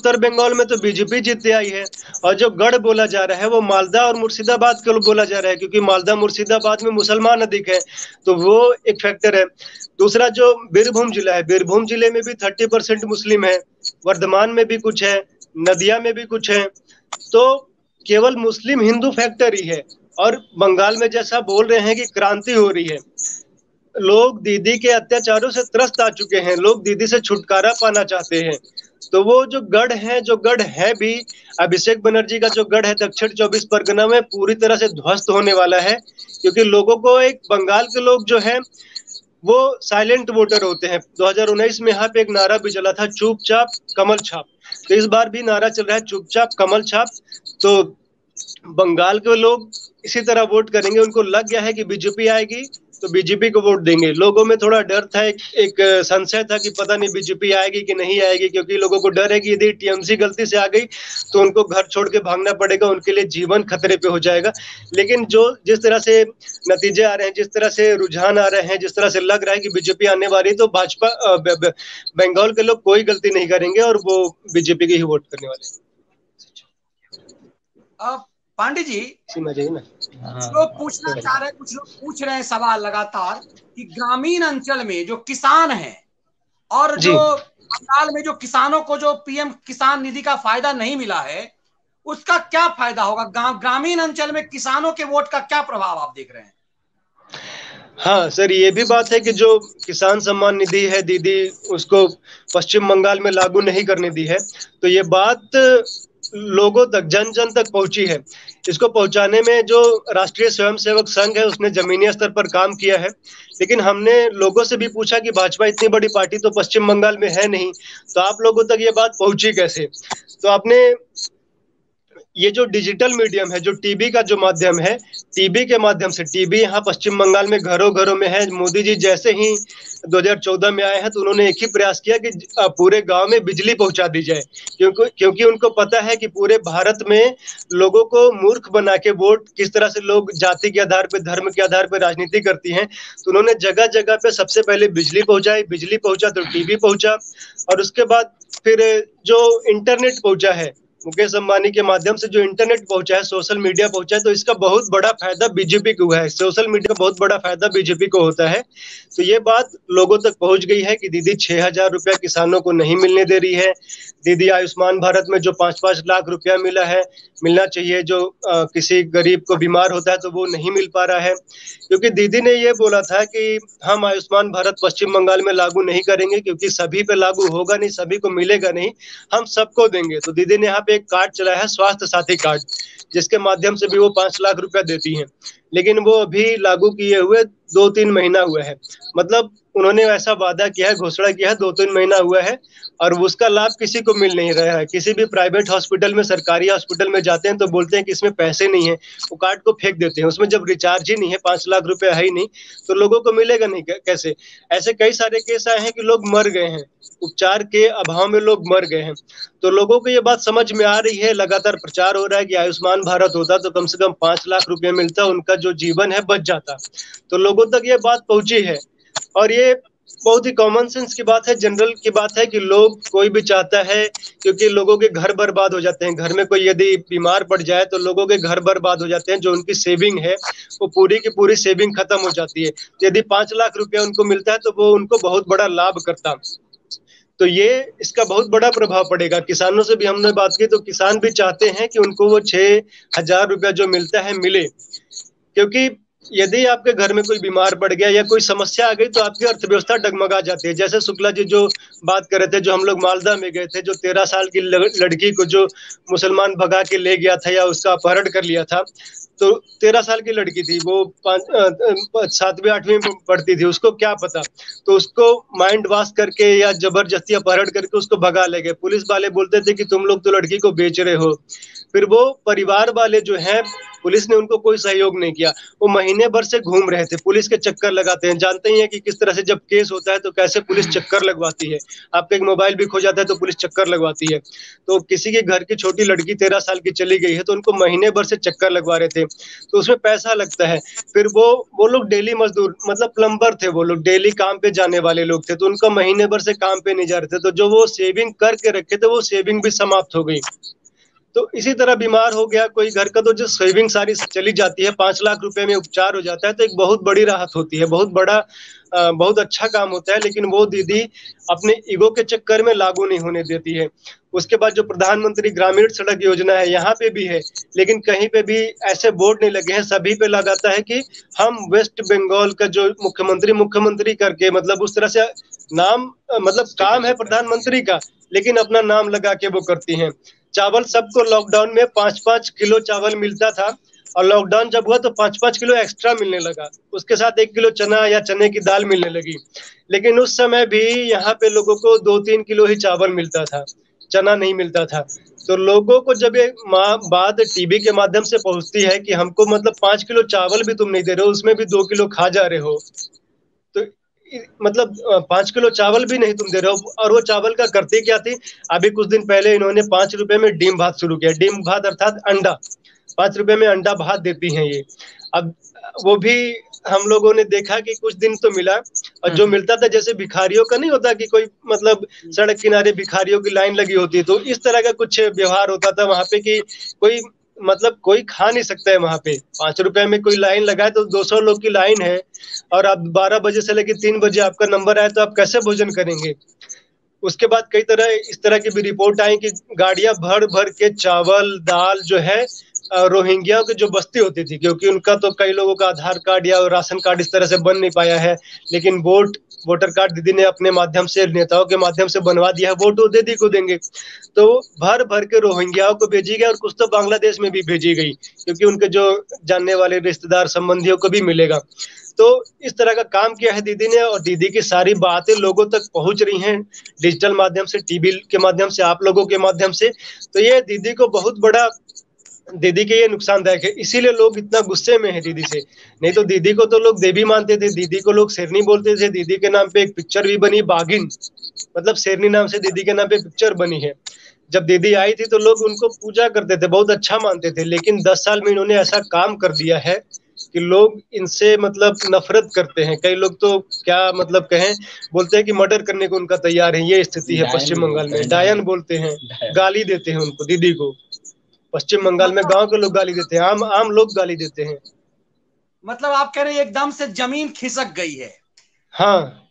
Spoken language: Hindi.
उत्तर बंगाल में तो बीजेपी जीतते आई है। और जो गढ़ बोला जा रहा है, वो मालदा और मुर्शिदाबाद को बोला जा रहा है, क्योंकि मालदा, मुर्शिदाबाद में मुसलमान अधिक है तो वो एक फैक्टर है। दूसरा जो बीरभूम जिला है, बीरभूम ज़िले में भी थर्टी परसेंट मुस्लिम है, वर्धमान में भी कुछ है, नदिया में भी कुछ है तो केवल मुस्लिम हिंदू फैक्टर ही है। और बंगाल में जैसा बोल रहे हैं कि क्रांति हो रही है, लोग दीदी के अत्याचारों से त्रस्त आ चुके हैं, लोग दीदी से छुटकारा पाना चाहते हैं। तो वो जो गढ़ है, जो गढ़ है भी, अभिषेक बनर्जी का जो गढ़ है दक्षिण चौबीस परगना में पूरी तरह से ध्वस्त होने वाला है, क्योंकि लोगों को एक बंगाल के लोग जो है, वो साइलेंट वोटर होते हैं। 2019 में यहाँ पे एक नारा भी चला था, चुपचाप कमल छाप। तो इस बार भी नारा चल रहा है, चुपचाप कमल छाप। तो बंगाल के लोग इसी तरह वोट करेंगे, उनको लग गया है कि बीजेपी आएगी। तो बीजेपी को वोट देंगे। लोगों में थोड़ा डर था एक, एक संशय था कि पता नहीं बीजेपी आएगी कि नहीं आएगी क्योंकि लोगों को डर है कि यदि टीएमसी गलती से आ गई तो उनको घर छोड़ के भागना पड़ेगा उनके लिए जीवन खतरे पे हो जाएगा। लेकिन जो जिस तरह से नतीजे आ रहे हैं जिस तरह से रुझान आ रहे हैं जिस तरह से लग रहा है कि बीजेपी आने वाली है तो भाजपा बंगाल के लोग कोई गलती नहीं करेंगे और वो बीजेपी के ही वोट करने वाले अब पांडे जी हाँ। लोग पूछना चाह रहे कुछ लोग पूछ रहे हैं सवाल लगातार कि ग्रामीण अंचल में जो किसान हैं और जो। बंगाल में जो किसानों को जो पीएम किसान निधि का फ़ायदा नहीं मिला है उसका क्या फ़ायदा होगा? ग्रामीण अंचल में किसानों के वोट का क्या प्रभाव आप देख रहे हैं? हाँ सर ये भी बात है कि जो किसान सम्मान निधि है दीदी उसको पश्चिम बंगाल में लागू नहीं करने दी है। तो ये बात लोगों तक जन जन तक पहुँची है। इसको पहुँचाने में जो राष्ट्रीय स्वयंसेवक संघ है, उसने जमीनी स्तर पर काम किया है। लेकिन हमने लोगों से भी पूछा कि भाजपा इतनी बड़ी पार्टी तो पश्चिम बंगाल में है नहीं तो आप लोगों तक ये बात पहुँची कैसे? तो आपने ये जो डिजिटल मीडियम है, जो टीवी का जो माध्यम है टीवी के माध्यम से टीवी यहाँ पश्चिम बंगाल में घरों घरों में है। मोदी जी जैसे ही 2014 में आए हैं तो उन्होंने एक ही प्रयास किया कि पूरे गाँव में बिजली पहुँचा दी जाए। क्योंकि क्योंकि उनको पता है कि पूरे भारत में लोगों को मूर्ख बना के वोट, किस तरह से लोग जाति के आधार पर धर्म के आधार पर राजनीति करती है तो उन्होंने जगह जगह पे सबसे पहले बिजली पहुंचाई। बिजली पहुँचा तो टीवी पहुँचा और उसके बाद फिर जो इंटरनेट पहुँचा है मुकेश अंबानी के माध्यम से जो इंटरनेट पहुँचा है सोशल मीडिया पहुँचा है तो इसका बहुत बड़ा फ़ायदा बीजेपी को हुआ है। सोशल मीडिया का बहुत बड़ा फ़ायदा बीजेपी को होता है। तो ये बात लोगों तक पहुँच गई है कि दीदी, छह हज़ार रुपया किसानों को नहीं मिलने दे रही है। दीदी आयुष्मान भारत में जो पाँच पाँच लाख रुपया मिला है मिलना चाहिए जो आ, किसी गरीब को बीमार होता है तो वो नहीं मिल पा रहा है। क्योंकि दीदी ने ये बोला था कि हम आयुष्मान भारत पश्चिम बंगाल में लागू नहीं करेंगे क्योंकि सभी पे लागू होगा नहीं सभी को मिलेगा नहीं हम सबको देंगे। तो दीदी ने यहाँ पे एक कार्ड चलाया है स्वास्थ्य साथी कार्ड जिसके माध्यम से भी वो पाँच लाख रुपया देती है। लेकिन वो अभी लागू किए हुए दो तीन महीना हुआ है। मतलब उन्होंने ऐसा वादा किया है, घोषणा किया है दो तीन महीना हुआ है और उसका लाभ किसी को मिल नहीं रहा है। किसी भी प्राइवेट हॉस्पिटल में, सरकारी हॉस्पिटल में जाते हैं तो बोलते हैं कि इसमें पैसे नहीं है, वो कार्ड को फेंक देते हैं। उसमें जब रिचार्ज ही नहीं है, पाँच लाख रुपए है ही नहीं तो लोगों को मिलेगा नहीं कैसे? ऐसे कई सारे केस आए हैं कि लोग मर गए हैं। उपचार के अभाव में लोग मर गए हैं। तो लोगों को ये बात समझ में आ रही है, लगातार प्रचार हो रहा है कि आयुष्मान भारत होता तो कम से कम पाँच लाख रुपया मिलता, उनका जो जीवन है बच जाता। तो लोगों तक ये बात पहुँची है। और ये बहुत ही कॉमन सेंस की बात है जनरल की बात है कि लोग कोई भी चाहता है, क्योंकि लोगों के घर बर्बाद हो जाते हैं। घर में कोई यदि बीमार पड़ जाए तो लोगों के घर बर्बाद हो जाते हैं, जो उनकी सेविंग है, वो पूरी की पूरी सेविंग खत्म हो जाती है। यदि पाँच लाख रुपया उनको मिलता है तो वो उनको बहुत बड़ा लाभ करता। तो ये इसका बहुत बड़ा प्रभाव पड़ेगा। किसानों से भी हमने बात की तो किसान भी चाहते हैं कि उनको वो छह हज़ार रुपया जो मिलता है मिले। क्योंकि यदि आपके घर में कोई बीमार पड़ गया या कोई समस्या आ गई तो आपकी अर्थव्यवस्था डगमगा जाती है। जैसे शुक्ला जी जो बात कर रहे थे, जो हम लोग मालदा में गए थे, जो तेरह साल की लड़की को जो मुसलमान भगा के ले गया था या उसका अपहरण कर लिया था तो तेरह साल की लड़की थी, वो सातवीं, आठवीं में पढ़ती थी, उसको क्या पता? तो उसको माइंड वॉश करके या ज़बरदस्ती अपहरण करके उसको भगा ले गए। पुलिस वाले बोलते थे कि तुम लोग तो लड़की को बेच रहे हो। फिर वो परिवार वाले जो हैं पुलिस ने उनको कोई सहयोग नहीं किया। वो महीने भर से घूम रहे थे, पुलिस के चक्कर लगाते हैं। जानते ही हैं कि किस तरह से जब केस होता है तो कैसे पुलिस चक्कर लगवाती है। आपका एक मोबाइल भी खो जाता है तो पुलिस चक्कर लगवाती है। तो किसी के घर की छोटी लड़की तेरह साल की चली गई है तो उनको महीने भर से चक्कर लगवा रहे थे। तो उसमें पैसा लगता है। फिर वो वो लोग डेली मजदूर मतलब प्लम्बर थे वो लोग, डेली काम पे जाने वाले लोग थे तो उनका महीने भर से काम पे नहीं जा रहे थे। तो जो वो सेविंग करके रखे थे, वो सेविंग भी समाप्त हो गई। तो इसी तरह बीमार हो गया, कोई घर का तो जो सेविंग सारी चली जाती है, पाँच लाख रुपए में उपचार हो जाता है तो एक बहुत बड़ी राहत होती है, बहुत बड़ा बहुत अच्छा काम होता है, लेकिन वो दीदी अपने ईगो के चक्कर में लागू नहीं होने देती है। उसके बाद जो प्रधानमंत्री ग्रामीण सड़क योजना है, यहाँ पे भी है, लेकिन कहीं पे भी ऐसे बोर्ड नहीं लगे हैं, सभी पे लगाता है कि हम वेस्ट बंगाल का जो मुख्यमंत्री मुख्यमंत्री करके मतलब उस तरह से नाम मतलब काम है प्रधानमंत्री का, लेकिन अपना नाम लगा के वो करती हैं। चावल सबको लॉकडाउन में पाँच पाँच किलो चावल मिलता था। और लॉकडाउन जब हुआ तो पाँच पाँच किलो एक्स्ट्रा मिलने लगा। उसके साथ एक किलो चना या चने की दाल मिलने लगी। लेकिन उस समय भी यहाँ पे लोगों को दो तीन किलो ही चावल मिलता था। चना नहीं मिलता था। तो लोगों को जब ये बात टीवी के माध्यम से पहुँचती है कि हमको मतलब पाँच किलो चावल भी तुम नहीं दे रहे हो, उसमें भी दो किलो खा जा रहे हो। मतलब पाँच किलो चावल भी नहीं तुम दे रहे हो। और वो चावल का करते क्या थी? अभी कुछ दिन पहले इन्होंने पाँच रुपए में डीम भात शुरू किया। डीम भात अर्थात अंडा। पाँच रुपए में अंडा भात देती हैं ये। अब वो भी हम लोगों ने देखा कि कुछ दिन तो मिला। और जो हम्म। मिलता था जैसे भिखारियों का नहीं होता कि कोई मतलब सड़क किनारे भिखारियों की लाइन लगी होती तो इस तरह का कुछ व्यवहार होता था वहाँ पे कि कोई मतलब कोई खा नहीं सकता है वहाँ पे। पाँच रुपए में कोई लाइन लगाए तो 200 लोग की लाइन है। और आप 12 बजे से लेकर तीन बजे आपका नंबर आए तो आप कैसे भोजन करेंगे? उसके बाद कई तरह, इस तरह की भी रिपोर्ट आई कि गाड़ियाँ भर भर के चावल, दाल जो है रोहिंग्या की जो बस्ती होती थी, क्योंकि उनका तो कई लोगों का आधार कार्ड या राशन कार्ड इस तरह से बन नहीं पाया है। लेकिन वोट वोटर कार्ड दीदी ने अपने माध्यम से, नेताओं के माध्यम से बनवा दिया है वोट वो दीदी को देंगे। तो भर भर के रोहिंग्याओं को भेजी गई और कुछ तो बांग्लादेश में भी भेजी गई, क्योंकि उनके जो जानने वाले रिश्तेदार, संबंधियों को भी मिलेगा। तो इस तरह का काम किया है दीदी ने और दीदी की सारी बातें लोगों तक पहुँच रही हैं डिजिटल माध्यम से टीवी के माध्यम से, आप लोगों के माध्यम से। तो ये दीदी को बहुत बड़ा दीदी के ये नुकसानदायक है इसीलिए लोग इतना गुस्से में है दीदी से। नहीं तो दीदी को तो लोग देवी मानते थे दीदी को लोग शेरनी बोलते थे दीदी के नाम पे एक पिक्चर भी बनी बागिन। मतलब शेरनी नाम से दीदी के नाम पे पिक्चर बनी है। जब दीदी आई थी तो लोग उनको पूजा करते थे बहुत अच्छा मानते थे लेकिन दस साल में इन्होंने ऐसा काम कर दिया है कि लोग इनसे मतलब नफरत करते हैं। कई लोग तो क्या मतलब कहें बोलते हैं कि मर्डर करने को उनका तैयार है ये स्थिति है पश्चिम बंगाल में। डायन बोलते हैं गाली देते हैं उनको दीदी को। पश्चिम बंगाल में गाँव के लोग गाली देते हैं आम आम लोग गाली देते हैं। मतलब आप कह रहे हैं एकदम से ज़मीन खिसक गई है। हाँ।